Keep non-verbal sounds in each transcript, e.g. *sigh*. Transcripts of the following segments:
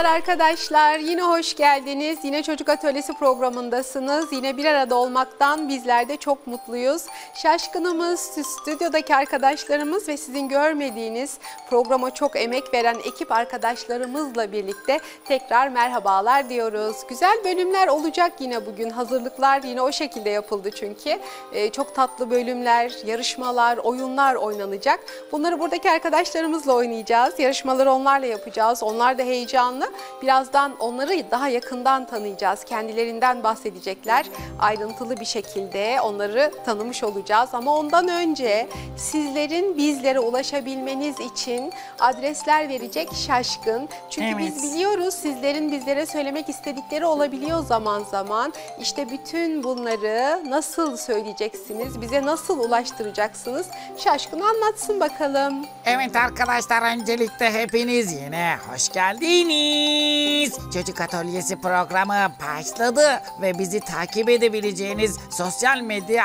Merhabalar arkadaşlar. Yine hoş geldiniz. Yine Çocuk Atölyesi programındasınız. Yine bir arada olmaktan bizler de çok mutluyuz. Şaşkınımız, stüdyodaki arkadaşlarımız ve sizin görmediğiniz programa çok emek veren ekip arkadaşlarımızla birlikte tekrar merhabalar diyoruz. Güzel bölümler olacak yine bugün. Hazırlıklar yine o şekilde yapıldı çünkü. Ee, çok tatlı bölümler, yarışmalar, oyunlar oynanacak. Bunları buradaki arkadaşlarımızla oynayacağız. Yarışmaları onlarla yapacağız. Onlar da heyecanlı. Birazdan onları daha yakından tanıyacağız. Kendilerinden bahsedecekler. Ayrıntılı bir şekilde onları tanımış olacağız. Ama ondan önce sizlerin bizlere ulaşabilmeniz için adresler verecek Şaşkın. Çünkü Evet. biz biliyoruz sizlerin bizlere söylemek istedikleri olabiliyor zaman zaman. İşte bütün bunları nasıl söyleyeceksiniz, bize nasıl ulaştıracaksınız? Şaşkın anlatsın bakalım. Evet arkadaşlar öncelikle hepiniz yine hoş geldiniz. Çocuk Atölyesi programı başladı ve bizi takip edebileceğiniz sosyal medya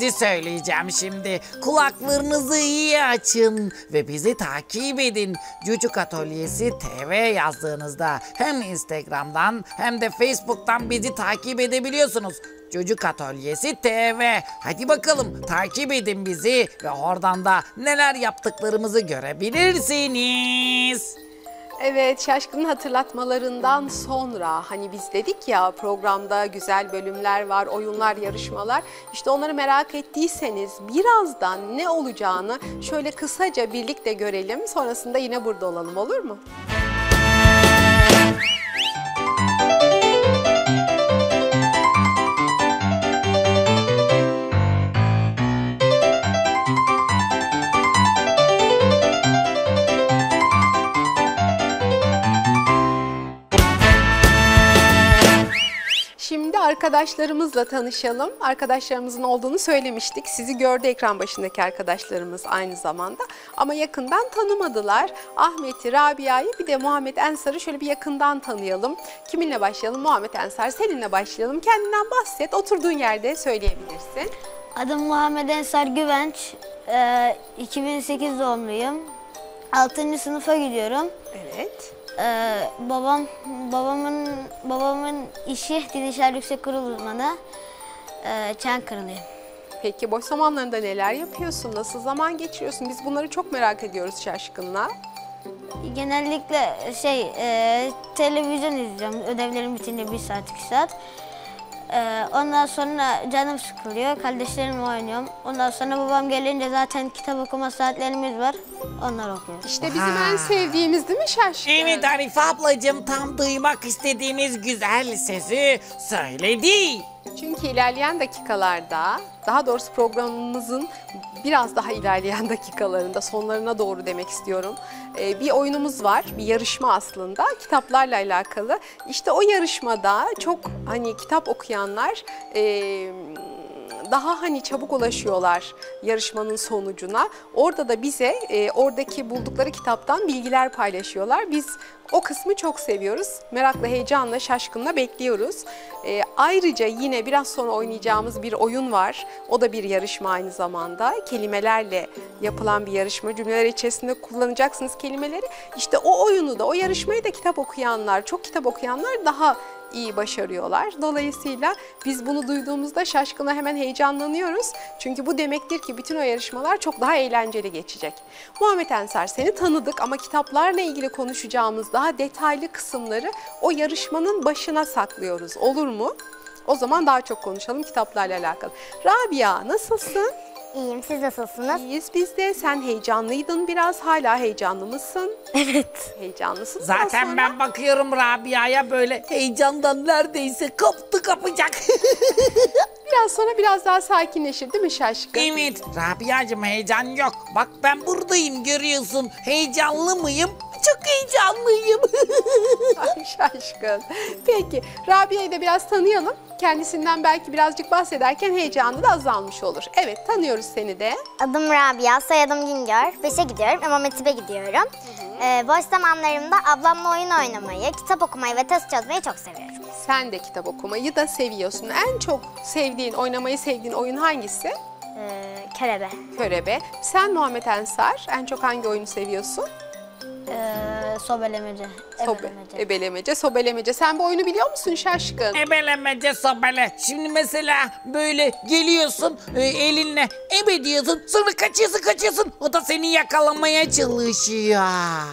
adreslerimizi söyleyeceğim şimdi. Kulaklarınızı iyi açın ve bizi takip edin. Çocuk Atölyesi TV yazdığınızda hem Instagram'dan hem de Facebook'tan bizi takip edebiliyorsunuz. Çocuk Atölyesi TV. Hadi bakalım takip edin bizi ve oradan da neler yaptıklarımızı görebilirsiniz. Evet, Şaşkın'ın hatırlatmalarından sonra hani biz dedik ya programda güzel bölümler var, oyunlar, yarışmalar. İşte onları merak ettiyseniz birazdan ne olacağını şöyle kısaca birlikte görelim. Sonrasında yine burada olalım olur mu? Arkadaşlarımızla tanışalım. Arkadaşlarımızın olduğunu söylemiştik. Sizi gördü ekran başındaki arkadaşlarımız aynı zamanda. Ama yakından tanımadılar. Ahmet'i, Rabia'yı bir de Muhammed Ensar'ı şöyle bir yakından tanıyalım. Kiminle başlayalım? Muhammed Ensar seninle başlayalım. Kendinden bahset. Oturduğun yerde söyleyebilirsin. Adım Muhammed Ensar Güvenç. Ee, 2008 doğumluyum. 6. sınıfa gidiyorum. Evet. Ee, babam babamın babamın işi Din İşler Yüksek Kurul uzmanı. Ee, Çankırılıyım. Peki boş zamanlarında neler yapıyorsun? Nasıl zaman geçiriyorsun? Biz bunları çok merak ediyoruz Şaşkın'la. Genellikle şey e, televizyon izliyorum. Ödevlerim bitince bir saat iki saat. Ee, ondan sonra canım sıkılıyor. Kardeşlerimle oynuyorum. Ondan sonra babam gelince zaten kitap okuma saatlerimiz var. Onlar okuyoruz. İşte bizim en sevdiğimiz değil mi Şaşkın? Evet Arife ablacığım tam duymak istediğimiz güzel sesi söyledi. Çünkü ilerleyen dakikalarda, daha doğrusu programımızın biraz daha ilerleyen *laughs* dakikalarında, sonlarına doğru demek istiyorum. Ee, Bir oyunumuz var, bir yarışma aslında, kitaplarla alakalı. İşte o yarışmada çok hani kitap okuyanlar ee, daha hani çabuk ulaşıyorlar yarışmanın sonucuna. Orada da bize e, oradaki buldukları kitaptan bilgiler paylaşıyorlar. Biz o kısmı çok seviyoruz. Merakla, heyecanla, şaşkınla bekliyoruz. E, ayrıca yine biraz sonra oynayacağımız bir oyun var. O da bir yarışma aynı zamanda. Kelimelerle yapılan bir yarışma. Cümleler içerisinde kullanacaksınız kelimeleri. İşte o oyunu da, o yarışmayı da kitap okuyanlar, çok kitap okuyanlar daha iyi başarıyorlar. Dolayısıyla biz bunu duyduğumuzda şaşkına hemen heyecanlanıyoruz. Çünkü bu demektir ki bütün o yarışmalar çok daha eğlenceli geçecek. Muhammed Ensar seni tanıdık ama kitaplarla ilgili konuşacağımız daha detaylı kısımları o yarışmanın başına saklıyoruz. Olur mu? O zaman daha çok konuşalım kitaplarla alakalı. Rabia nasılsın? İyiyim, siz nasılsınız? İyiyiz biz de. Sen heyecanlıydın biraz. Hala heyecanlı mısın? Evet. Heyecanlısın. Zaten Sonra- ben bakıyorum Rabia'ya böyle heyecandan neredeyse kaptı kapacak. *laughs* Biraz sonra biraz daha sakinleşir değil mi şaşkın? evet Rabia'cığım heyecan yok. Bak ben buradayım görüyorsun. Heyecanlı mıyım? Çok heyecanlıyım. *laughs* Ay şaşkın. Peki Rabia'yı da biraz tanıyalım. Kendisinden belki birazcık bahsederken heyecanı da azalmış olur. Evet tanıyoruz seni de. Adım Rabia, soyadım Güngör. Beşe gidiyorum, İmam Hatip'e gidiyorum. Ee, boş zamanlarımda ablamla oyun oynamayı, kitap okumayı ve test çözmeyi çok seviyorum. Sen de kitap okumayı da seviyorsun. En çok sevdiğin, oynamayı sevdiğin oyun hangisi? Ee, körebe. Körebe. Sen Muhammed Ensar en çok hangi oyunu seviyorsun? Sobelemece. Sobe, ebelemece. ebelemece, sobelemece. Sen bu oyunu biliyor musun şaşkın? Ebelemece sobele. Şimdi mesela böyle geliyorsun e, elinle ebe diyorsun sonra kaçıyorsun kaçıyorsun. O da seni yakalamaya çalışıyor.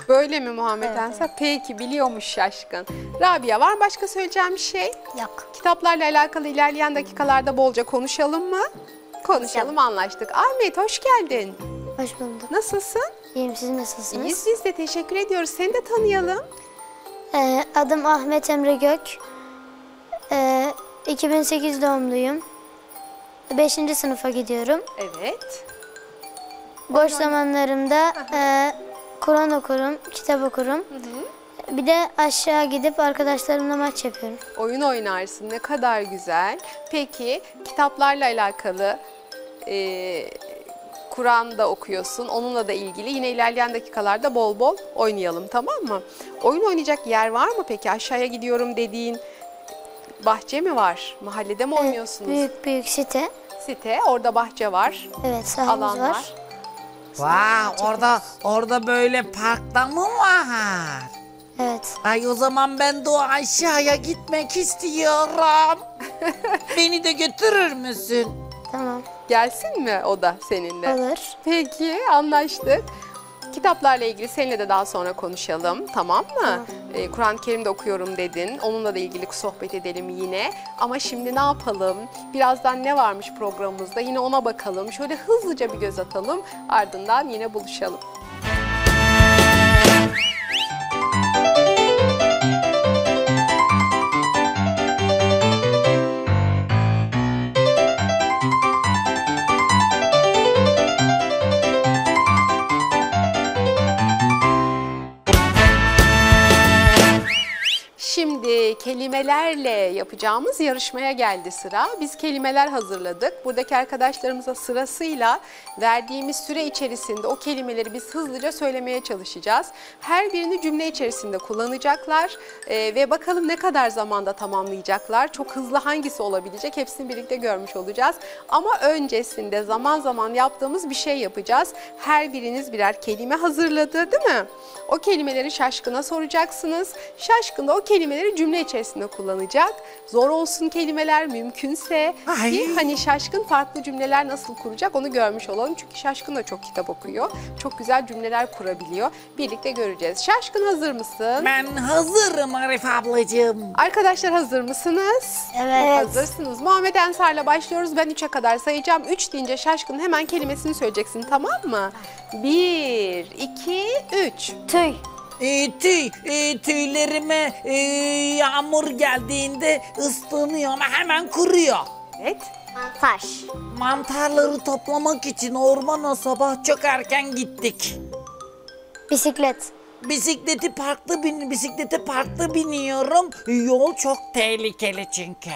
Böyle mi Muhammed Ensar? Peki biliyormuş şaşkın. Rabia var mı başka söyleyeceğim bir şey? Yok. Kitaplarla alakalı ilerleyen dakikalarda bolca konuşalım mı? Konuşalım anlaştık. Ahmet hoş geldin. Hoş bulduk. Nasılsın? İyiyim siz nasılsınız? İyiyiz biz de teşekkür ediyoruz. Seni de tanıyalım. Ee, adım Ahmet Emre Gök. Ee, 2008 doğumluyum. 5. sınıfa gidiyorum. Evet. Boş zamanlarımda e, Kur'an okurum, kitap okurum. Bir de aşağı gidip arkadaşlarımla maç yapıyorum. Oyun oynarsın. Ne kadar güzel. Peki kitaplarla alakalı e, Kur'an da okuyorsun. Onunla da ilgili yine ilerleyen dakikalarda bol bol oynayalım tamam mı? Oyun oynayacak yer var mı peki? Aşağıya gidiyorum dediğin bahçe mi var? Mahallede mi oynuyorsunuz? Büyük büyük site. Site, orada bahçe var. Evet sahamiz Alan var. var. Vay orada orada böyle parkta mı var? Evet. Ay o zaman ben de o aşağıya gitmek istiyorum. *laughs* Beni de götürür müsün? Tamam. Gelsin mi o da seninle? Olur. Peki anlaştık. Kitaplarla ilgili seninle de daha sonra konuşalım tamam mı? Ee, Kur'an-ı Kerim'de okuyorum dedin. Onunla da ilgili sohbet edelim yine. Ama şimdi ne yapalım? Birazdan ne varmış programımızda yine ona bakalım. Şöyle hızlıca bir göz atalım. Ardından yine buluşalım. Kelimelerle yapacağımız yarışmaya geldi sıra. Biz kelimeler hazırladık. Buradaki arkadaşlarımıza sırasıyla verdiğimiz süre içerisinde o kelimeleri biz hızlıca söylemeye çalışacağız. Her birini cümle içerisinde kullanacaklar Ee, ve bakalım ne kadar zamanda tamamlayacaklar. Çok hızlı hangisi olabilecek hepsini birlikte görmüş olacağız. Ama öncesinde zaman zaman yaptığımız bir şey yapacağız. Her biriniz birer kelime hazırladı değil mi? O kelimeleri şaşkına soracaksınız. Şaşkın da o kelimeleri cümle içerisinde kullanacak. Zor olsun kelimeler mümkünse. Ay. Ki hani şaşkın farklı cümleler nasıl kuracak onu görmüş olalım. Çünkü şaşkın da çok kitap okuyor. Çok güzel cümleler kurabiliyor. Birlikte göreceğiz. Şaşkın hazır mısın? Ben hazırım Arif ablacığım. Arkadaşlar hazır mısınız? Evet. Hazırsınız. Muhammed Ensar'la başlıyoruz. Ben 3'e kadar sayacağım. 3 deyince şaşkın hemen kelimesini söyleyeceksin tamam mı? 1, 2, 3. Tüy. E, tüy, e, tüylerime e, yağmur geldiğinde ıslanıyor ama hemen kuruyor. Evet. Mantar. Mantarları toplamak için ormana sabah çok erken gittik. Bisiklet. Bisikleti parkta bin, bisiklete parkta biniyorum. Yol çok tehlikeli çünkü.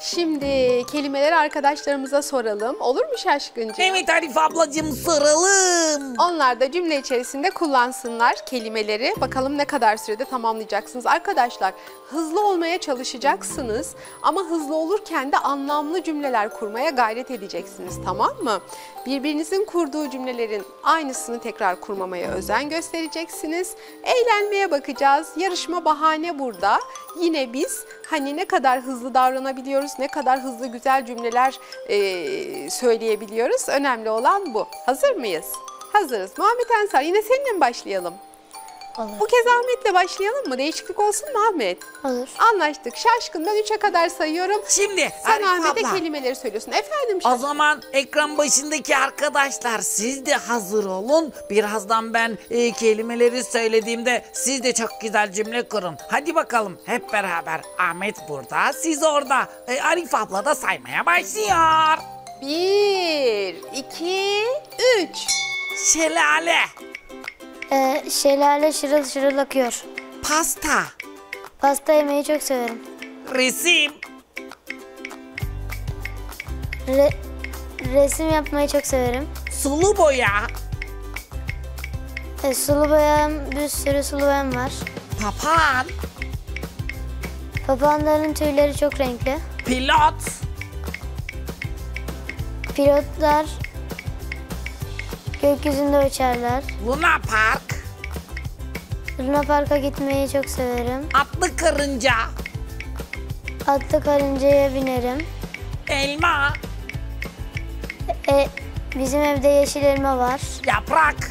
Şimdi kelimeleri arkadaşlarımıza soralım. Olur mu şaşkıncığım? Evet Arif ablacığım soralım. Onlar da cümle içerisinde kullansınlar kelimeleri. Bakalım ne kadar sürede tamamlayacaksınız. Arkadaşlar hızlı olmaya çalışacaksınız ama hızlı olurken de anlamlı cümleler kurmaya gayret edeceksiniz tamam mı? Birbirinizin kurduğu cümlelerin aynısını tekrar kurmamaya özen göstereceksiniz. Eğlenmeye bakacağız. Yarışma bahane burada. Yine biz hani ne kadar hızlı davranabiliyoruz, ne kadar hızlı güzel cümleler eee, söyleyebiliyoruz. Önemli olan bu. Hazır mıyız? Hazırız. Muhammed Ensar yine seninle başlayalım? Olur. Bu kez Ahmet'le başlayalım mı? Değişiklik olsun mu Ahmet? Olur. Anlaştık. Şaşkın ben 3'e kadar sayıyorum. Şimdi Sen Arif Ahmet'e abla. kelimeleri söylüyorsun. Efendim O Şaşkın. zaman ekran başındaki arkadaşlar siz de hazır olun. Birazdan ben e, kelimeleri söylediğimde siz de çok güzel cümle kurun. Hadi bakalım hep beraber. Ahmet burada, siz orada. E, Arif abla da saymaya başlıyor. 1, 2, 3. Şelale, Ee, şelale şırıl şırıl akıyor. pasta, Pasta yemeyi çok severim. resim, Re- resim yapmayı çok severim. sulu boya, E, sulu boyam, bir sürü sulu boyam var. papağan, Papağanların tüyleri çok renkli. pilot, Pilotlar gökyüzünde uçarlar. Luna Park, Luna Park'a gitmeyi çok severim. Atlı karınca. Atlı karıncaya binerim. Elma. E, bizim evde yeşil elma var. Yaprak.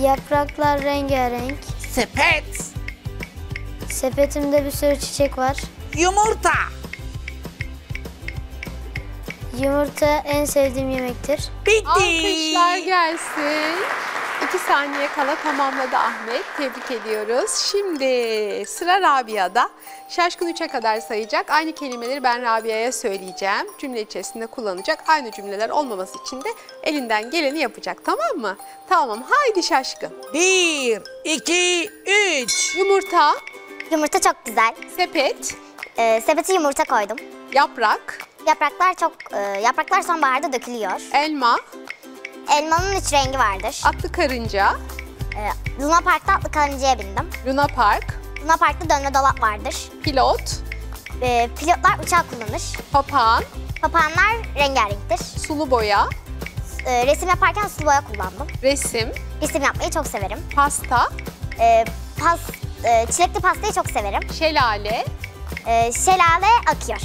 Yapraklar rengarenk. Sepet. Sepetimde bir sürü çiçek var. Yumurta. Yumurta en sevdiğim yemektir. Bitti. Alkışlar gelsin. İki saniye kala tamamladı Ahmet. Tebrik ediyoruz. Şimdi sıra Rabia'da. Şaşkın 3'e kadar sayacak. Aynı kelimeleri ben Rabia'ya söyleyeceğim. Cümle içerisinde kullanacak. Aynı cümleler olmaması için de elinden geleni yapacak. Tamam mı? Tamam. Haydi Şaşkın. Bir, iki, üç. Yumurta, Yumurta çok güzel. sepet, Ee, sepete yumurta koydum. yaprak, Yapraklar çok e, yapraklar sonbaharda dökülüyor. elma, Elmanın üç rengi vardır. atlı karınca, Ee, Luna Park'ta atlı karıncaya bindim. Luna Park, Luna Park'ta dönme dolap vardır. pilot, Ee, pilotlar uçak kullanır. papağan, Papağanlar rengarenktir. sulu boya, Ee, resim yaparken sulu boya kullandım. resim, Resim yapmayı çok severim. pasta, Ee, pas, e, çilekli pastayı çok severim. şelale, Ee, şelale akıyor.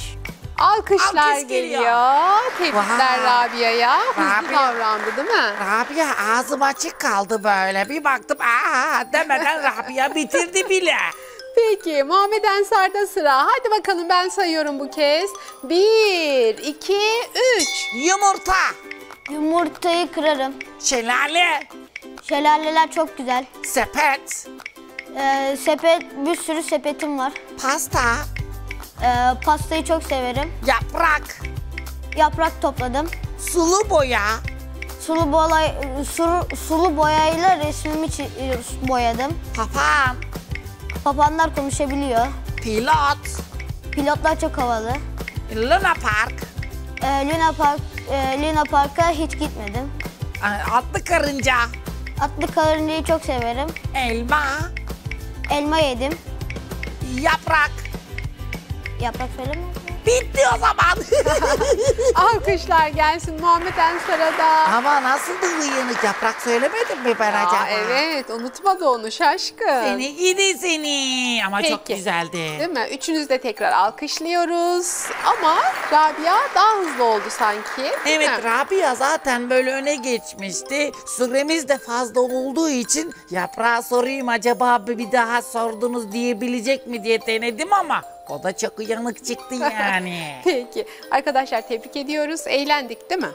Alkışlar Alkış geliyor. geliyor. Tebrikler Vay. Rabia'ya. Hızlı Rabia. davrandı değil mi? Rabia ağzım açık kaldı böyle. Bir baktım aa demeden Rabia bitirdi bile. *laughs* Peki Muhammed Ensar'da sıra. Hadi bakalım ben sayıyorum bu kez. Bir, iki, üç. Yumurta. Yumurtayı kırarım. Şelale. Şelaleler çok güzel. Sepet. Ee, sepet, bir sürü sepetim var. Pasta. Ee, pastayı çok severim. Yaprak. Yaprak topladım. Sulu boya. Sulu boya, sulu, sulu boyayla resmimi boyadım. Papağan. Papağanlar konuşabiliyor. Pilot. Pilotlar çok havalı. Luna Park. Ee, Luna Park, e, Luna Park'a hiç gitmedim. Atlı karınca. Atlı karıncayı çok severim. Elma. Elma yedim. Yaprak. Yaprak söyleme. Bitti o zaman. *laughs* Alkışlar gelsin Muhammed Ensar'a da. Ama nasıl da uyanık yaprak söylemedim mi ben acaba? Aa, evet unutmadı onu şaşkın. Seni gidi seni. Ama çok Peki. güzeldi. Değil mi? Üçünüz de tekrar alkışlıyoruz. Ama Rabia daha hızlı oldu sanki. Evet mi? Rabia zaten böyle öne geçmişti. Süremiz de fazla olduğu için yaprağa sorayım acaba bir daha sordunuz diyebilecek mi diye denedim ama o da çok uyanık çıktı yani. *laughs* Peki. Arkadaşlar tebrik ediyoruz. Eğlendik değil mi?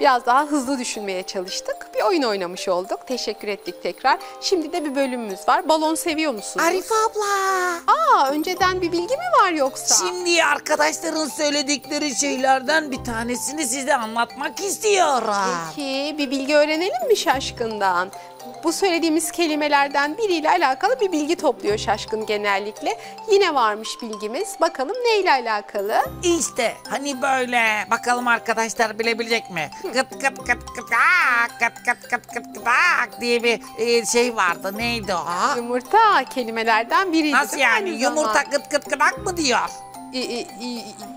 Biraz daha hızlı düşünmeye çalıştık. Bir oyun oynamış olduk. Teşekkür ettik tekrar. Şimdi de bir bölümümüz var. Balon seviyor musunuz? Arif abla. Aa, önceden bir bilgi mi var yoksa? Şimdi arkadaşların söyledikleri şeylerden bir tanesini size anlatmak istiyorum. Peki bir bilgi öğrenelim mi Şaşkın'dan? Bu söylediğimiz kelimelerden biriyle alakalı bir bilgi topluyor Şaşkın genellikle. Yine varmış bilgimiz. Bakalım neyle alakalı? İşte hani böyle bakalım arkadaşlar bilebilecek mi? Kıt kıt kıt kıt ak, kıt kıt kıt kıt kıt ak diye bir e, şey vardı. Neydi o? Yumurta kelimelerden biriydi. Nasıl değil mi yani? aynı Yumurta zamanda? kıt kıt kıt ak mı diyor? E, e, e,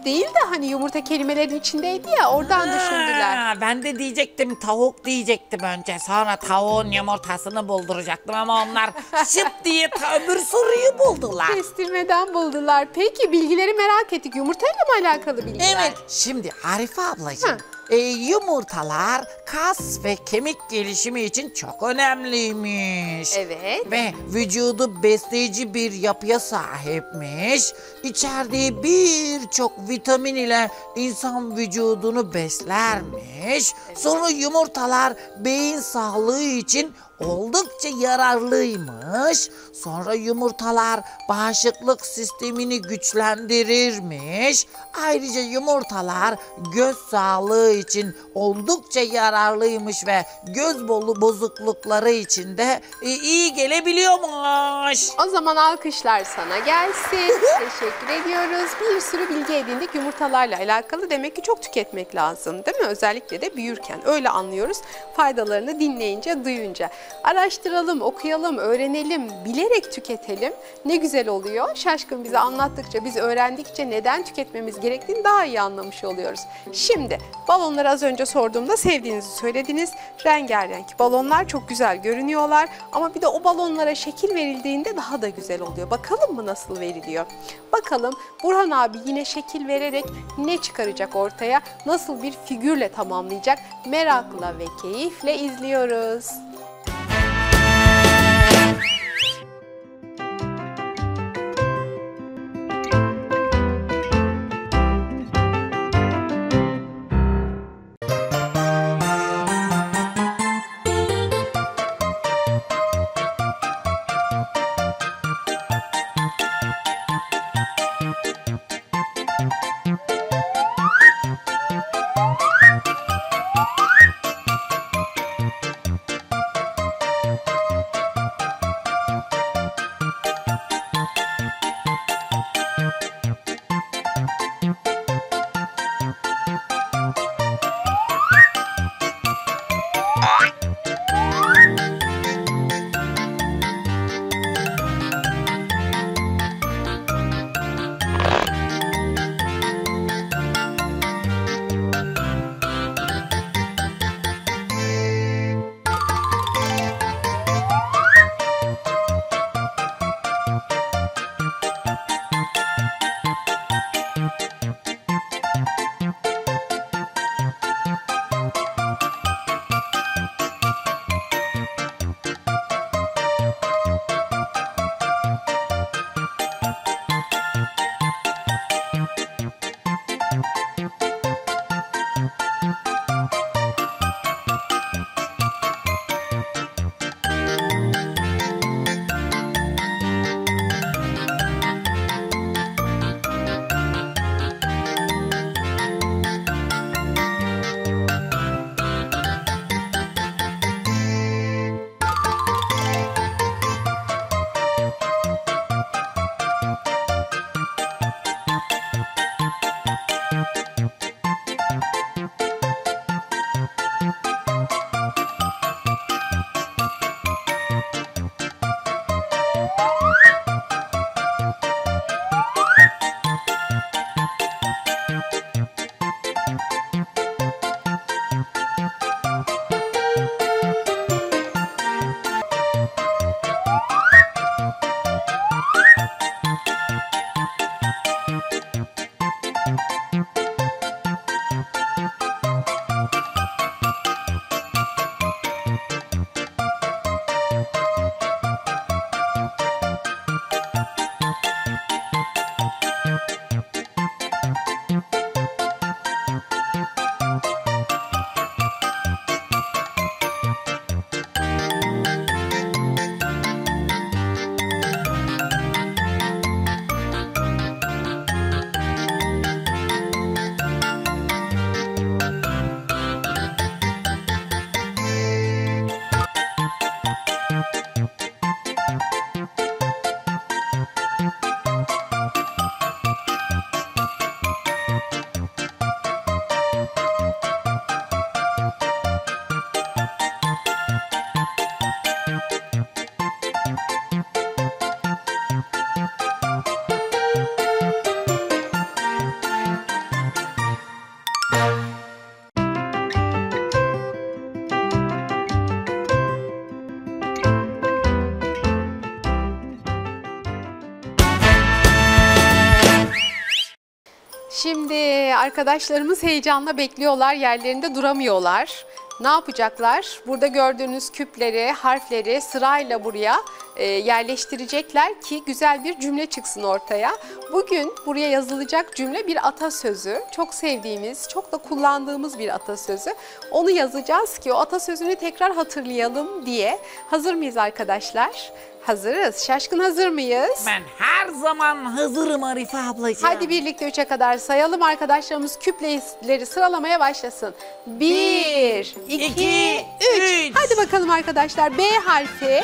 değil de hani yumurta kelimelerin içindeydi ya oradan düşündüler. Ha, ben de diyecektim tavuk diyecektim önce. Sonra tavuğun yumurtasını bulduracaktım ama onlar şıp diye ta öbür soruyu buldular. Kestirmeden buldular. Peki bilgileri merak ettik. Yumurtayla mı alakalı bilgiler? Evet, şimdi Arife ablacığım, Hı. E, yumurtalar kas ve kemik gelişimi için çok önemliymiş. Evet. Ve vücudu besleyici bir yapıya sahipmiş. İçerdiği birçok vitamin ile insan vücudunu beslermiş. Sonra yumurtalar beyin sağlığı için oldukça yararlıymış. Sonra yumurtalar bağışıklık sistemini güçlendirirmiş. Ayrıca yumurtalar göz sağlığı için oldukça yararlıymış ve göz bolu bozuklukları için de e, iyi gelebiliyormuş. O zaman alkışlar sana gelsin. *laughs* Teşekkür ediyoruz. Bir sürü bilgi edindik yumurtalarla alakalı. Demek ki çok tüketmek lazım değil mi? Özellikle de büyürken. Öyle anlıyoruz faydalarını dinleyince, duyunca. Araştıralım, okuyalım, öğrenelim, bilerek tüketelim. Ne güzel oluyor. Şaşkın bize anlattıkça, biz öğrendikçe neden tüketmemiz gerektiğini daha iyi anlamış oluyoruz. Şimdi balonları az önce sorduğumda sevdiğinizi söylediniz. Rengarenk balonlar çok güzel görünüyorlar ama bir de o balonlara şekil verildiğinde daha da güzel oluyor. Bakalım mı nasıl veriliyor? Bakalım Burhan abi yine şekil vererek ne çıkaracak ortaya? Nasıl bir figürle tamamlayacak? Merakla ve keyifle izliyoruz. Arkadaşlarımız heyecanla bekliyorlar, yerlerinde duramıyorlar. Ne yapacaklar? Burada gördüğünüz küpleri, harfleri sırayla buraya e, yerleştirecekler ki güzel bir cümle çıksın ortaya. Bugün buraya yazılacak cümle bir atasözü. Çok sevdiğimiz, çok da kullandığımız bir atasözü. Onu yazacağız ki o atasözünü tekrar hatırlayalım diye. Hazır mıyız arkadaşlar? Hazırız. Şaşkın hazır mıyız? Ben her zaman hazırım Arife ablacığım. Hadi birlikte üçe kadar sayalım. Arkadaşlarımız küpleri sıralamaya başlasın. Bir, iki, iki, üç. üç. Hadi bakalım arkadaşlar. B harfi.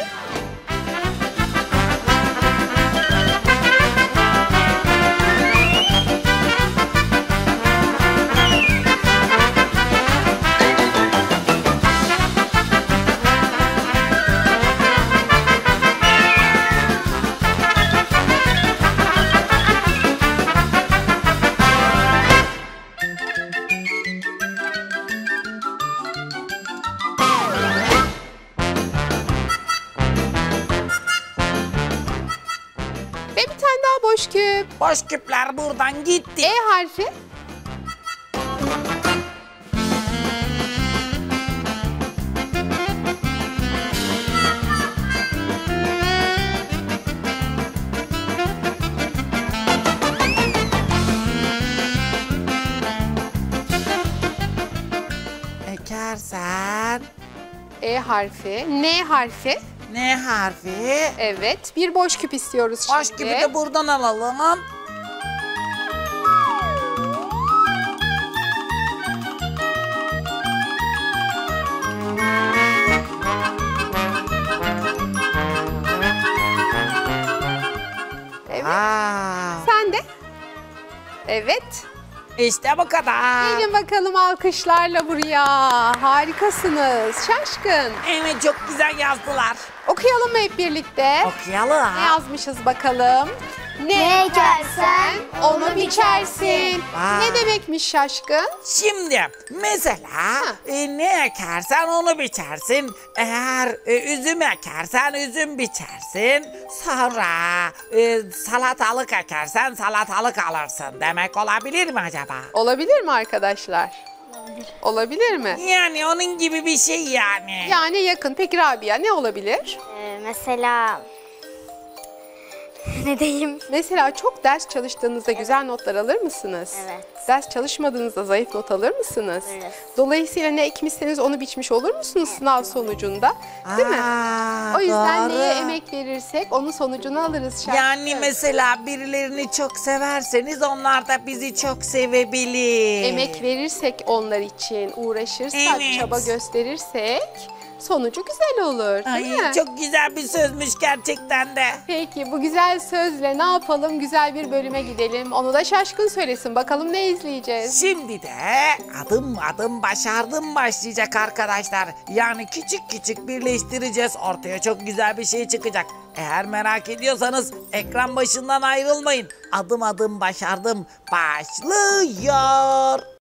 Boş küpler buradan gitti. E harfi. Ekersen E harfi. N harfi. ne harfi? Evet. Bir boş küp istiyoruz şimdi. Boş küpü de buradan alalım. Evet. işte bu kadar. Gelin bakalım alkışlarla buraya. Harikasınız. Şaşkın. Evet çok güzel yazdılar. Okuyalım mı hep birlikte? Okuyalım. Ne yazmışız bakalım? Ne ekersen onu biçersin. Aa. Ne demekmiş şaşkın? Şimdi mesela e, ne ekersen onu biçersin. Eğer e, üzüm ekersen üzüm biçersin. Sonra e, salatalık ekersen salatalık alırsın demek olabilir mi acaba? Olabilir mi arkadaşlar? Olabilir mi? Yani onun gibi bir şey yani. Yani yakın. Peki Rabia ne olabilir? Ee, mesela *laughs* ne diyeyim? Mesela çok ders çalıştığınızda güzel notlar alır mısınız? Evet. Ders çalışmadığınızda zayıf not alır mısınız? Evet. Dolayısıyla ne ekmişseniz onu biçmiş olur musunuz sınav sonucunda? Değil mi? Aa, O yüzden doğru. neye emek verirsek onun sonucunu alırız şarkı. Yani mesela birilerini çok severseniz onlar da bizi çok sevebilir. emek verirsek onlar için, uğraşırsak, Evet. çaba gösterirsek sonucu güzel olur. Değil mi? Ay, çok güzel bir sözmüş gerçekten de. Peki bu güzel sözle ne yapalım? Güzel bir bölüme gidelim. Onu da şaşkın söylesin. Bakalım ne izleyeceğiz? Şimdi de adım adım başardım başlayacak arkadaşlar. Yani küçük küçük birleştireceğiz. Ortaya çok güzel bir şey çıkacak. Eğer merak ediyorsanız ekran başından ayrılmayın. Adım adım başardım başlıyor.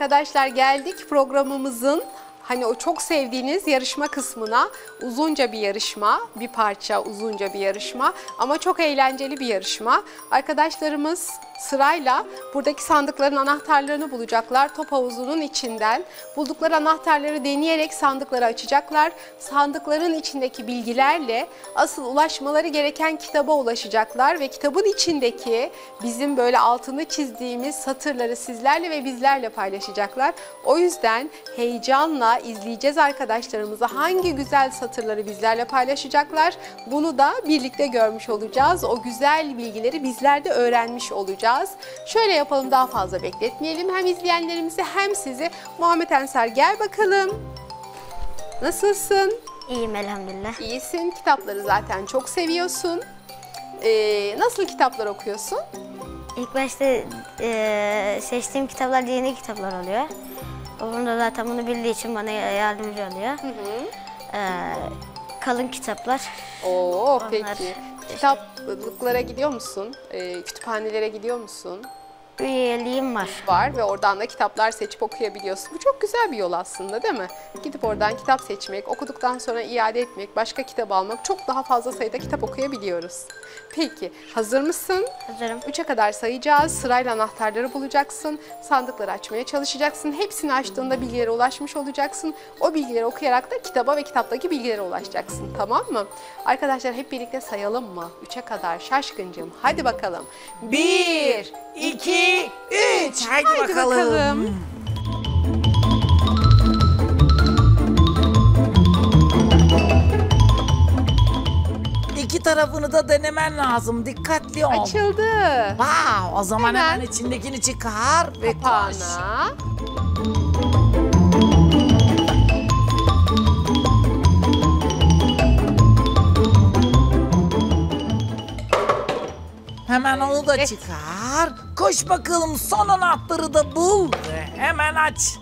Arkadaşlar geldik programımızın hani o çok sevdiğiniz yarışma kısmına. Uzunca bir yarışma, bir parça uzunca bir yarışma ama çok eğlenceli bir yarışma. Arkadaşlarımız sırayla buradaki sandıkların anahtarlarını bulacaklar. Top havuzunun içinden buldukları anahtarları deneyerek sandıkları açacaklar. Sandıkların içindeki bilgilerle asıl ulaşmaları gereken kitaba ulaşacaklar ve kitabın içindeki bizim böyle altını çizdiğimiz satırları sizlerle ve bizlerle paylaşacaklar. O yüzden heyecanla izleyeceğiz arkadaşlarımıza hangi güzel satırları bizlerle paylaşacaklar. Bunu da birlikte görmüş olacağız. O güzel bilgileri bizler de öğrenmiş olacağız. Şöyle yapalım daha fazla bekletmeyelim. Hem izleyenlerimizi hem sizi. Muhammed Ensar gel bakalım. Nasılsın? İyiyim elhamdülillah. İyisin. Kitapları zaten çok seviyorsun. Ee, nasıl kitaplar okuyorsun? İlk başta eee, seçtiğim kitaplar yeni kitaplar oluyor. Babam da zaten bunu bildiği için bana yardımcı oluyor. Eee, kalın kitaplar. Oo Onlar- peki. Kitaplıklara gidiyor musun? Ee, kütüphanelere gidiyor musun? Bir üyeliğim var. var ve oradan da kitaplar seçip okuyabiliyorsun. Bu çok güzel bir yol aslında değil mi? Gidip oradan kitap seçmek, okuduktan sonra iade etmek, başka kitap almak çok daha fazla sayıda kitap okuyabiliyoruz. Peki hazır mısın? Hazırım. 3'e kadar sayacağız. Sırayla anahtarları bulacaksın. Sandıkları açmaya çalışacaksın. Hepsini açtığında bilgilere ulaşmış olacaksın. O bilgileri okuyarak da kitaba ve kitaptaki bilgilere ulaşacaksın. Tamam mı? Arkadaşlar hep birlikte sayalım mı? 3'e kadar şaşkıncım. Hadi bakalım. 1, 2, 3. Haydi, Haydi bakalım. bakalım. İki tarafını da denemen lazım. Dikkatli ol. Açıldı. Wow, o zaman Hemen. hemen, içindekini çıkar ve koş. Hemen onu da çıkar. Koş bakalım son anahtarı da bul ve hemen aç.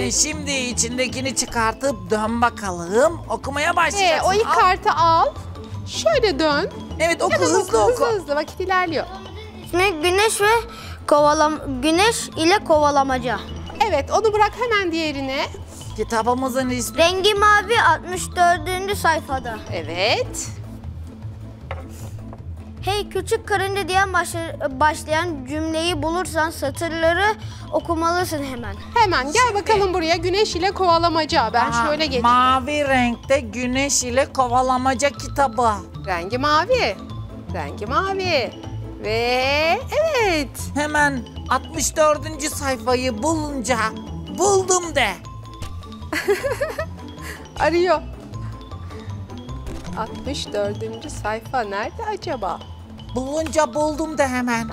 Ve şimdi içindekini çıkartıp dön bakalım. Okumaya Ee, başlayacaksın. o ilk Al. kartı al. Şöyle dön. Evet oku Hemen hızlı oku. Hızlı hızlı vakit ilerliyor. İsmi Güneş ve kovalam Güneş ile kovalamaca. Evet onu bırak hemen diğerine. Kitabımızın ismi Rengi mavi 64. sayfada. Evet. Küçük karınca diye başla- başlayan cümleyi bulursan satırları okumalısın hemen. Hemen gel bakalım buraya güneş ile kovalamaca. Ben Aa, şöyle geçeyim. Mavi renkte güneş ile kovalamaca kitabı. Rengi mavi. Rengi mavi. Ve evet. Hemen 64. sayfayı bulunca buldum de. *laughs* Arıyor. 64. sayfa nerede acaba? Bulunca buldum de hemen.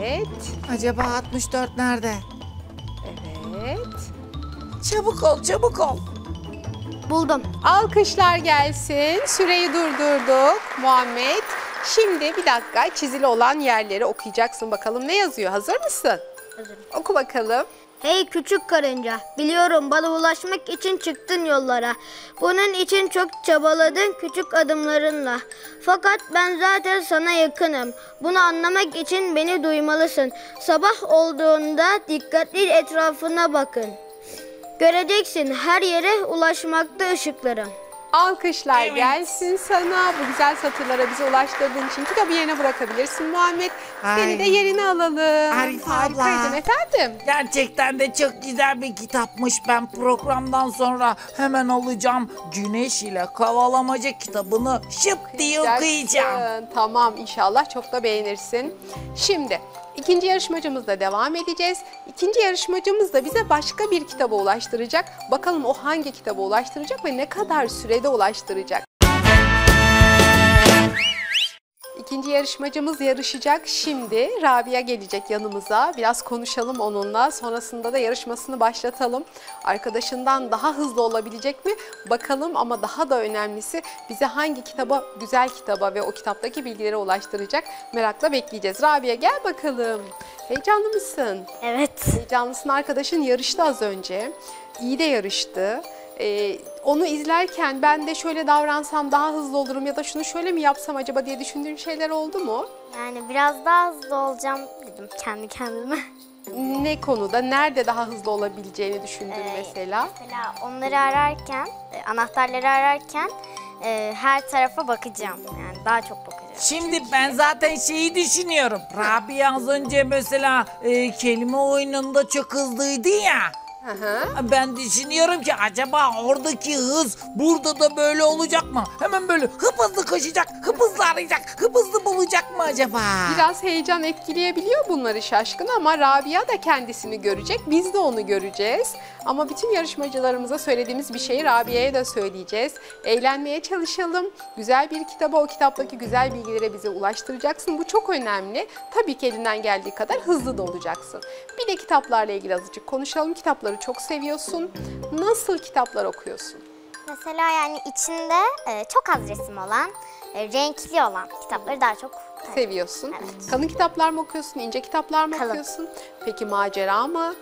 Evet. Acaba 64 nerede? Evet. Çabuk ol, çabuk ol. Buldum. Alkışlar gelsin. Süreyi durdurduk Muhammed. Şimdi bir dakika çizili olan yerleri okuyacaksın bakalım ne yazıyor. Hazır mısın? Hazırım. Oku bakalım. Hey küçük karınca, biliyorum bana ulaşmak için çıktın yollara. Bunun için çok çabaladın küçük adımlarınla. Fakat ben zaten sana yakınım. Bunu anlamak için beni duymalısın. Sabah olduğunda dikkatli etrafına bakın. Göreceksin her yere ulaşmakta ışıklarım. Alkışlar Evet. gelsin sana. Bu güzel satırlara bize ulaştırdığın için kitabı yerine bırakabilirsin Muhammed. Seni Ay. de yerine alalım. Arif abla. Harikaydın efendim. Gerçekten de çok güzel bir kitapmış. Ben programdan sonra hemen alacağım. Güneş ile kovalamaca kitabını şıp diye okuyacağım. Tamam inşallah çok da beğenirsin. Şimdi ikinci yarışmacımızla devam edeceğiz. İkinci yarışmacımız da bize başka bir kitaba ulaştıracak. Bakalım o hangi kitaba ulaştıracak ve ne kadar sürede ulaştıracak. İkinci yarışmacımız yarışacak. Şimdi Rabia gelecek yanımıza. Biraz konuşalım onunla. Sonrasında da yarışmasını başlatalım. Arkadaşından daha hızlı olabilecek mi? Bakalım ama daha da önemlisi bize hangi kitaba, güzel kitaba ve o kitaptaki bilgilere ulaştıracak merakla bekleyeceğiz. Rabia gel bakalım. Heyecanlı mısın? Evet. Heyecanlısın arkadaşın yarıştı az önce. İyi de yarıştı. Ee, onu izlerken ben de şöyle davransam daha hızlı olurum ya da şunu şöyle mi yapsam acaba diye düşündüğün şeyler oldu mu? Yani biraz daha hızlı olacağım dedim kendi kendime. Ne konuda, nerede daha hızlı olabileceğini düşündün Ee, mesela? Mesela onları ararken, e, anahtarları ararken e, her tarafa bakacağım. Yani daha çok bakacağım. Şimdi ben zaten şeyi düşünüyorum. Rabia az önce mesela e, kelime oyununda çok hızlıydı ya. Hı. Ben düşünüyorum ki acaba oradaki hız burada da böyle olacak mı? Hemen böyle hıp hızlı koşacak, hıp hızlı arayacak, hıp hızlı bulacak mı acaba? Biraz heyecan etkileyebiliyor bunları şaşkın ama Rabia da kendisini görecek. Biz de onu göreceğiz. Ama bütün yarışmacılarımıza söylediğimiz bir şeyi Rabia'ya da söyleyeceğiz. Eğlenmeye çalışalım. Güzel bir kitaba o kitaptaki güzel bilgilere bize ulaştıracaksın. Bu çok önemli. Tabii ki elinden geldiği kadar hızlı da olacaksın. Bir de kitaplarla ilgili azıcık konuşalım. Kitapları çok seviyorsun. Nasıl kitaplar okuyorsun? Mesela yani içinde e, çok az resim olan, e, renkli olan kitapları daha çok Seviyorsun. Evet. Kalın kitaplar mı okuyorsun, ince kitaplar mı Kalın. okuyorsun? Peki macera mı?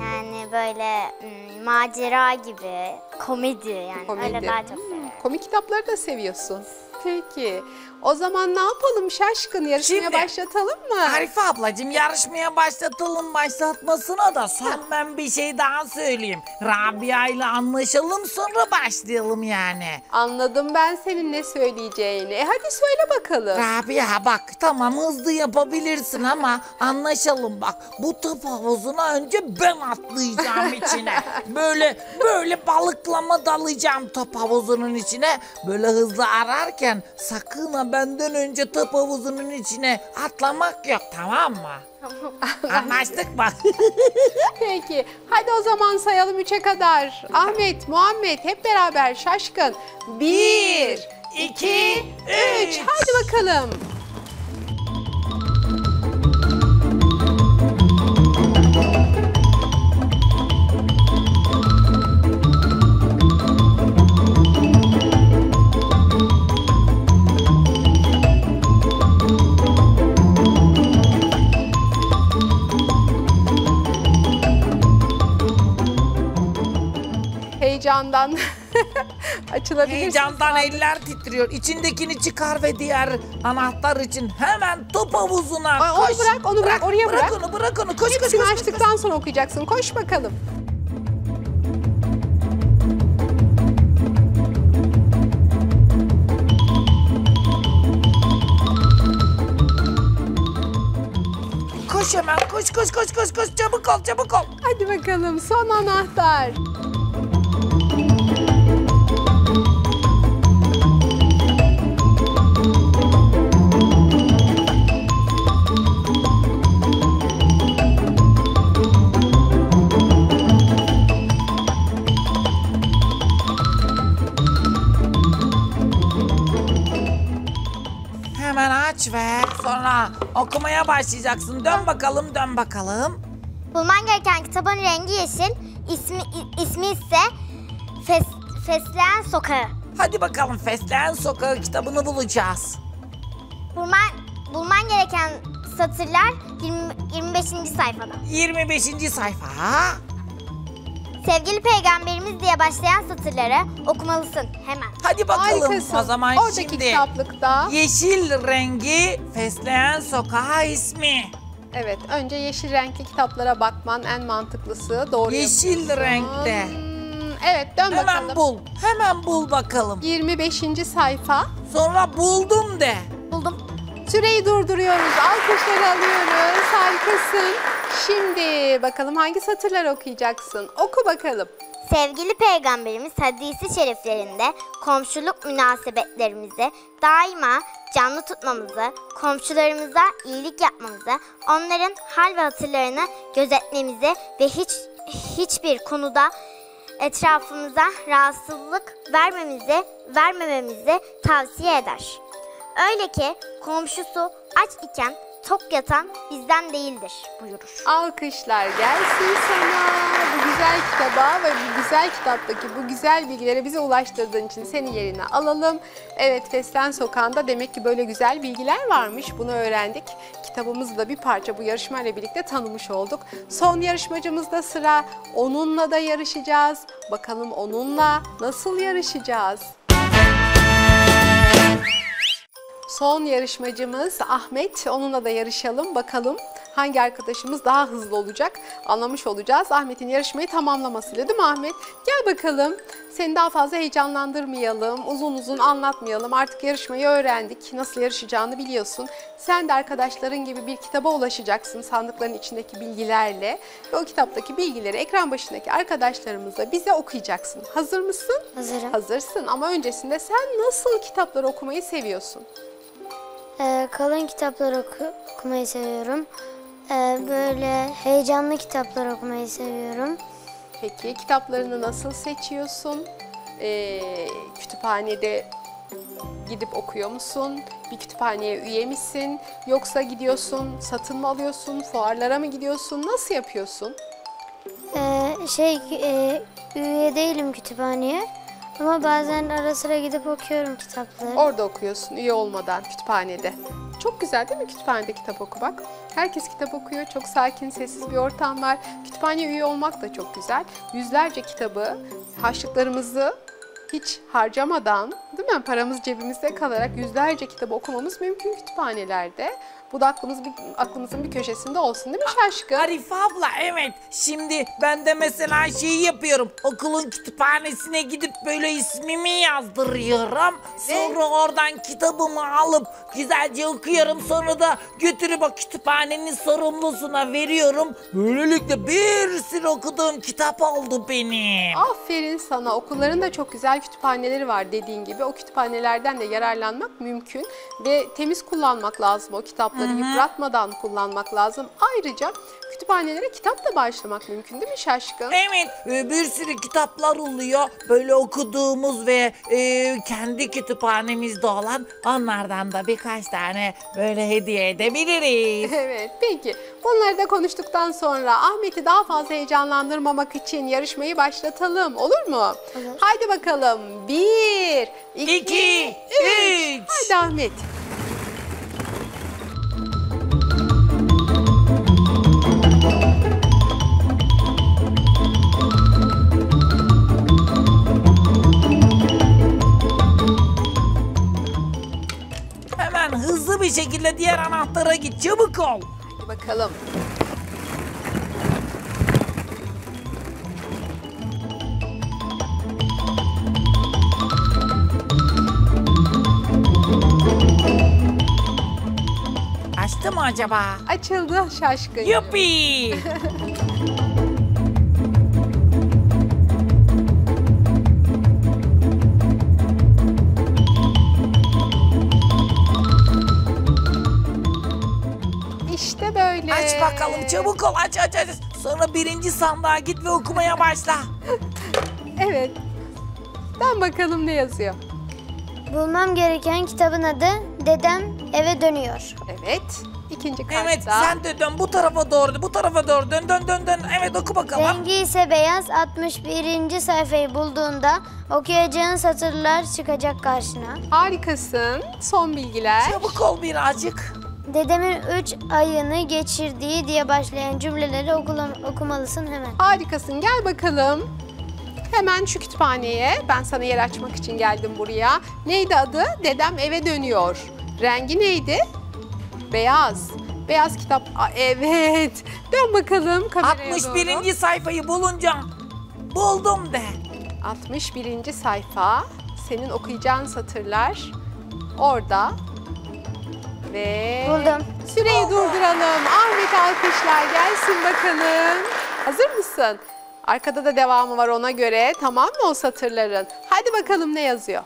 Yani böyle hmm, macera gibi, komedi yani Komedi. öyle daha çok Hmm, seviyorum. Komik kitapları da seviyorsun. Peki. O zaman ne yapalım şaşkın? Yarışmaya Şimdi- başlatalım mı? Arife ablacığım yarışmaya başlatalım başlatmasına da son ben bir şey daha söyleyeyim. Rabia ile anlaşalım sonra başlayalım yani. Anladım ben senin ne söyleyeceğini. E hadi söyle bakalım. Rabia bak tamam hızlı yapabilirsin ama anlaşalım bak bu top havuzuna önce ben atlayacağım *laughs* içine. Böyle böyle balıklama dalacağım top havuzunun içine. Böyle hızlı ararken sakın ha benden önce top havuzunun içine atlamak yok tamam mı? *laughs* Anlaştık mı? *laughs* Peki. Hadi o zaman sayalım üçe kadar. Ahmet, Muhammed hep beraber şaşkın. Bir, iki, üç. Hadi bakalım. Heyecandan *laughs* açılabilir. Heyecandan eller titriyor. İçindekini çıkar ve diğer anahtar için hemen top havuzuna onu koş. bırak, onu bırak, oraya bırak. bırak. onu, bırak onu. Koş, koş, koş, Hepsini koş, koş. açtıktan sonra okuyacaksın. Koş bakalım. Koş hemen, koş, koş, koş, koş, koş. Çabuk ol, çabuk ol. Hadi bakalım son anahtar. Sonra okumaya başlayacaksın. Dön bakalım, dön bakalım. Bulman gereken kitabın rengi yeşil, ismi ismi ise Fes, Fesleğen Sokağı. Hadi bakalım Fesleğen Sokağı kitabını bulacağız. Bulman, bulman gereken satırlar 20, 25. sayfada. 25. sayfa. Sevgili peygamberimiz diye başlayan satırları okumalısın hemen. Hadi bakalım. Harikasın. O zaman Oradaki şimdi kitaplıkta. yeşil rengi Fesleğen Sokağı ismi. Evet, önce yeşil renkli kitaplara bakman en mantıklısı. Doğru Yeşil yapıyorsun. renkte. Hmm, Evet, dön Hemen bakalım. bul. Hemen bul bakalım. 25. sayfa. Sonra buldum de. Buldum. Süreyi durduruyoruz. Alkışları alıyoruz. Harikasın. Şimdi bakalım hangi satırlar okuyacaksın? Oku bakalım. Sevgili peygamberimiz hadisi şeriflerinde komşuluk münasebetlerimizi daima canlı tutmamızı, komşularımıza iyilik yapmamızı, onların hal ve hatırlarını gözetmemizi ve hiç hiçbir konuda etrafımıza rahatsızlık vermemizi, vermememizi tavsiye eder. Öyle ki komşusu aç iken tok yatan bizden değildir buyurur. Alkışlar gelsin sana. Bu güzel kitaba ve bu güzel kitaptaki bu güzel bilgileri bize ulaştırdığın için seni yerine alalım. Evet Feslen Sokağı'nda demek ki böyle güzel bilgiler varmış. Bunu öğrendik. Kitabımızı da bir parça bu yarışmayla birlikte tanımış olduk. Son yarışmacımızda sıra. Onunla da yarışacağız. Bakalım onunla nasıl yarışacağız? Son yarışmacımız Ahmet. Onunla da yarışalım. Bakalım hangi arkadaşımız daha hızlı olacak anlamış olacağız. Ahmet'in yarışmayı tamamlamasıyla değil mi Ahmet? Gel bakalım. Seni daha fazla heyecanlandırmayalım, uzun uzun anlatmayalım. Artık yarışmayı öğrendik. Nasıl yarışacağını biliyorsun. Sen de arkadaşların gibi bir kitaba ulaşacaksın sandıkların içindeki bilgilerle. Ve o kitaptaki bilgileri ekran başındaki arkadaşlarımıza bize okuyacaksın. Hazır mısın? Hazırım. Hazırsın ama öncesinde sen nasıl kitapları okumayı seviyorsun? Ee, kalın kitaplar oku- okumayı seviyorum. Ee, böyle heyecanlı kitaplar okumayı seviyorum. Peki kitaplarını nasıl seçiyorsun? Ee, kütüphanede gidip okuyor musun? Bir kütüphaneye üye misin? Yoksa gidiyorsun, satın mı alıyorsun? Fuarlara mı gidiyorsun? Nasıl yapıyorsun? Ee, şey e, üye değilim kütüphaneye. Ama bazen ara sıra gidip okuyorum kitapları. Orada okuyorsun, üye olmadan kütüphanede. Çok güzel değil mi kütüphanede kitap okumak? Herkes kitap okuyor, çok sakin, sessiz bir ortam var. Kütüphaneye üye olmak da çok güzel. Yüzlerce kitabı, harçlıklarımızı hiç harcamadan, değil mi? Paramız cebimizde kalarak yüzlerce kitabı okumamız mümkün kütüphanelerde. Bu da aklımız bir, aklımızın bir köşesinde olsun değil mi Şaşkın? Arif abla evet. Şimdi ben de mesela şeyi yapıyorum. Okulun kütüphanesine gidip böyle ismimi yazdırıyorum. Sonra oradan kitabımı alıp güzelce okuyorum. Sonra da götürüp o kütüphanenin sorumlusuna veriyorum. Böylelikle bir sürü okuduğum kitap oldu benim. Aferin sana. Okulların da çok güzel kütüphaneleri var dediğin gibi. O kütüphanelerden de yararlanmak mümkün ve temiz kullanmak lazım o kitapları. Yıpratmadan kullanmak lazım. Ayrıca kütüphanelere kitap da bağışlamak mümkün değil mi Şaşkın? Evet e, bir sürü kitaplar oluyor. Böyle okuduğumuz ve e, kendi kütüphanemizde olan onlardan da birkaç tane böyle hediye edebiliriz. *laughs* Evet peki bunları da konuştuktan sonra Ahmet'i daha fazla heyecanlandırmamak için yarışmayı başlatalım olur mu? Haydi bakalım bir, iki, İki, üç. üç. Haydi Ahmet. Şekilde diğer anahtara git çabuk ol. Hadi bakalım. Açtı mı acaba? Açıldı Şaşkın. Yuppi! *laughs* çabuk ol aç aç aç. Sonra birinci sandığa git ve okumaya başla. Evet. Ben bakalım ne yazıyor. Bulmam gereken kitabın adı Dedem Eve Dönüyor. Evet. İkinci kartta. Evet sen de dön bu tarafa doğru bu tarafa doğru dön dön dön dön. Evet oku bakalım. Rengi ise beyaz 61. sayfayı bulduğunda okuyacağın satırlar çıkacak karşına. Harikasın. Son bilgiler. Çabuk ol birazcık. Dedemin 3 ayını geçirdiği diye başlayan cümleleri okula- okumalısın hemen. Harikasın. Gel bakalım. Hemen şu kütüphaneye. Ben sana yer açmak için geldim buraya. Neydi adı? Dedem eve dönüyor. Rengi neydi? Beyaz. Beyaz kitap. Aa, evet. Dön bakalım kameraya 61. doğru. sayfayı bulunca buldum de. 61. sayfa. Senin okuyacağın satırlar orada. Ve Buldum. süreyi durduralım. Ahmet alkışlar gelsin bakalım. Hazır mısın? Arkada da devamı var ona göre. Tamam mı o satırların? Hadi bakalım ne yazıyor?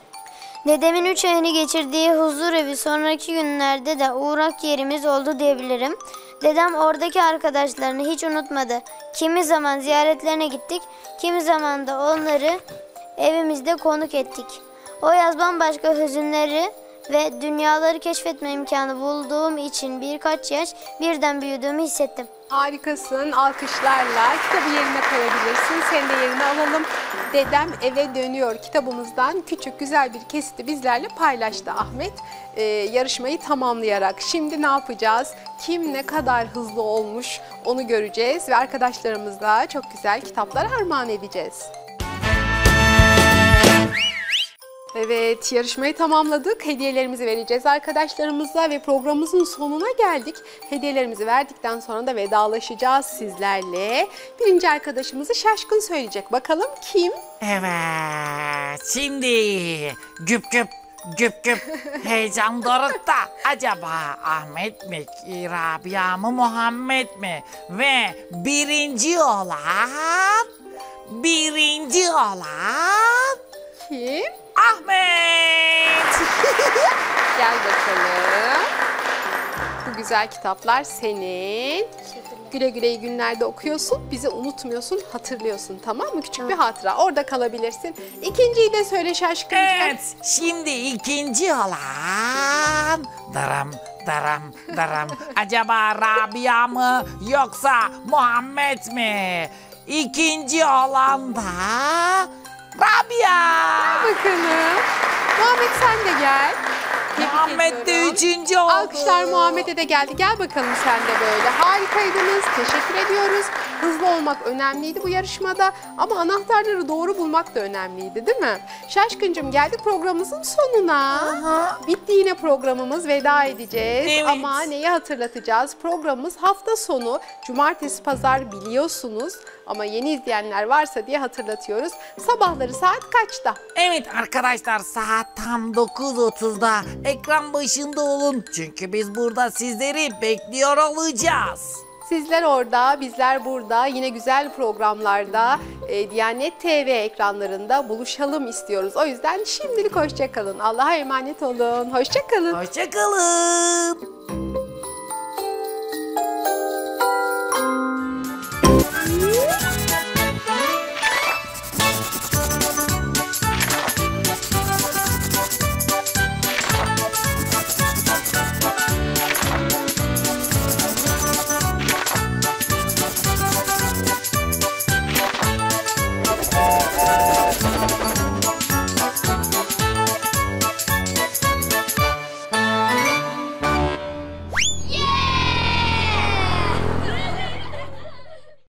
Dedemin 3 ayını geçirdiği huzur evi sonraki günlerde de uğrak yerimiz oldu diyebilirim. Dedem oradaki arkadaşlarını hiç unutmadı. Kimi zaman ziyaretlerine gittik, kimi zaman da onları evimizde konuk ettik. O yaz bambaşka hüzünleri ve dünyaları keşfetme imkanı bulduğum için birkaç yaş birden büyüdüğümü hissettim. Harikasın. Alkışlarla kitabı yerine koyabilirsin. Seni de yerine alalım. Dedem eve dönüyor kitabımızdan küçük güzel bir kesiti bizlerle paylaştı Ahmet. Ee, yarışmayı tamamlayarak. Şimdi ne yapacağız? Kim ne kadar hızlı olmuş onu göreceğiz ve arkadaşlarımızla çok güzel kitaplar armağan edeceğiz. Evet, yarışmayı tamamladık. Hediyelerimizi vereceğiz arkadaşlarımıza ve programımızın sonuna geldik. Hediyelerimizi verdikten sonra da vedalaşacağız sizlerle. Birinci arkadaşımızı Şaşkın söyleyecek. Bakalım kim? Evet, şimdi güp güp güp güp *laughs* heyecan dorukta. Acaba Ahmet mi, Rabia mı, Muhammed mi? Ve birinci olan, birinci olan Kim? Ahmet. *laughs* Gel bakalım. Bu güzel kitaplar senin. Güle güle iyi günlerde okuyorsun. Bizi unutmuyorsun, hatırlıyorsun tamam mı? Küçük bir hatıra. Orada kalabilirsin. İkinciyi de söyle Şaşkın. Evet, şimdi ikinci olan daram daram daram. *laughs* Acaba Rabia mı yoksa Muhammed mi? İkinci olan da Rabia. Bakalım. Muhammed sen de gel. Tebrik Muhammed de ediyorum. üçüncü oldu. Alkışlar Muhammed'e de geldi. Gel bakalım sen de böyle. Harikaydınız. Teşekkür ediyoruz. Hızlı olmak önemliydi bu yarışmada. Ama anahtarları doğru bulmak da önemliydi değil mi? Şaşkıncım geldik programımızın sonuna. Bitti yine programımız. Veda edeceğiz. Evet. Ama neyi hatırlatacağız? Programımız hafta sonu. Cumartesi, pazar biliyorsunuz. Ama yeni izleyenler varsa diye hatırlatıyoruz. Sabahları saat kaçta? Evet arkadaşlar saat tam 9.30'da ekran başında olun. Çünkü biz burada sizleri bekliyor olacağız. Sizler orada, bizler burada yine güzel programlarda e, Diyanet TV ekranlarında buluşalım istiyoruz. O yüzden şimdilik hoşçakalın. Allah'a emanet olun. Hoşçakalın. Hoşçakalın.